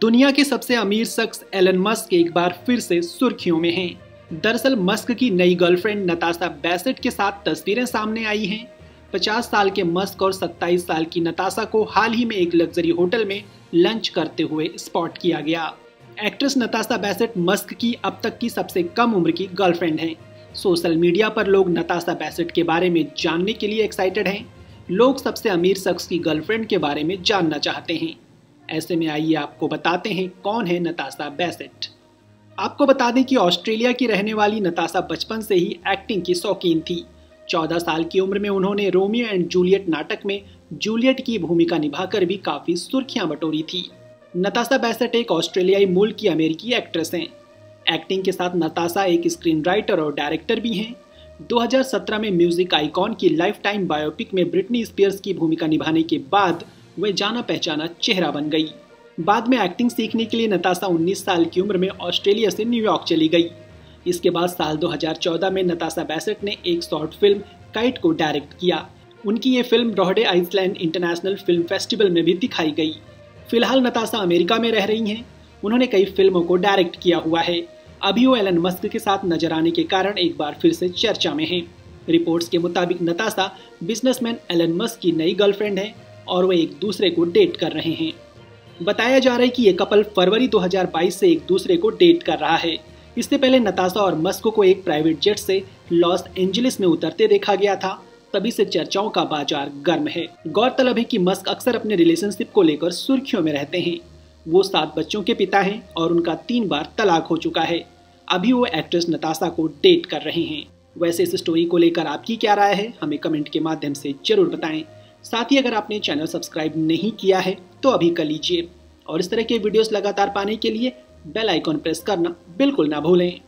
दुनिया के सबसे अमीर शख्स एलन मस्क एक बार फिर से सुर्खियों में हैं। दरअसल, मस्क की नई गर्लफ्रेंड नताशा बैसेट के साथ तस्वीरें सामने आई हैं। 50 साल के मस्क और 27 साल की नताशा को हाल ही में एक लग्जरी होटल में लंच करते हुए स्पॉट किया गया। एक्ट्रेस नताशा बैसेट मस्क की अब तक की सबसे कम उम्र की गर्लफ्रेंड हैं। सोशल मीडिया पर लोग नताशा बैसेट के बारे में जानने के लिए एक्साइटेड हैं। लोग सबसे अमीर शख्स की गर्लफ्रेंड के बारे में जानना चाहते हैं। ऐसे में आइए आपको बताते हैं कौन है नताशा बैसेट। आपको बता दें कि ऑस्ट्रेलिया की रहने वाली नताशा बचपन से ही एक्टिंग की शौकीन थी। चौदह साल की उम्र में उन्होंने रोमियो एंड जूलियट नाटक में जूलियट की भूमिका निभाकर भी काफ़ी सुर्खियाँ बटोरी थी। नताशा बैसेट एक ऑस्ट्रेलियाई मूल की अमेरिकी एक्ट्रेस हैं। एक्टिंग के साथ नताशा एक स्क्रीन राइटर और डायरेक्टर भी हैं। 2017 में म्यूज़िक आइकॉन की लाइफ टाइम बायोपिक में ब्रिटनी स्पियर्स की भूमिका निभाने के बाद वे जाना पहचाना चेहरा बन गई। बाद में एक्टिंग सीखने के लिए नताशा 19 साल की उम्र में ऑस्ट्रेलिया से न्यूयॉर्क चली गई। इसके बाद साल 2014 में नताशा बैसेट ने एक शॉर्ट फ़िल्म काइट को डायरेक्ट किया। उनकी ये film Rhode Island international film festival में भी दिखाई गई। फ़िलहाल नताशा अमेरिका में रह रही हैं। उन्होंने कई फ़िल्मों को डायरेक्ट किया हुआ है। अभी वो एलन मस्क के साथ नज़र आने के कारण एक बार फिर से चर्चा में हैं। रिपोर्ट्स के मुताबिक नताशा बिजनेसमैन एलन मस्क की नई गर्लफ्रेंड है। और वे एक दूसरे को डेट कर रहे हैं। बताया जा रहा है कि ये कपल फरवरी 2022 से एक दूसरे को डेट कर रहा है। इससे पहले नताशा और मस्क को एक प्राइवेट जेट से लॉस एंजलिस में उतरते देखा गया था। तभी से चर्चाओं का बाज़ार गर्म है। गौरतलब है कि मस्क अक्सर अपने रिलेशनशिप को लेकर सुर्खियों में रहते हैं। वो सात बच्चों के पिता हैं और उनका तीन बार तलाक हो चुका है। अभी वो एक्ट्रेस नताशा को डेट कर रहे हैं। वैसे इस स्टोरी को लेकर आपकी क्या राय है? हमें कमेंट के माध्यम से ज़रूर बताएँ। साथ ही अगर आपने चैनल सब्सक्राइब नहीं किया है तो अभी कर लीजिए। और इस तरह के वीडियोस लगातार पाने के लिए बेल आइकॉन प्रेस करना बिल्कुल ना भूलें।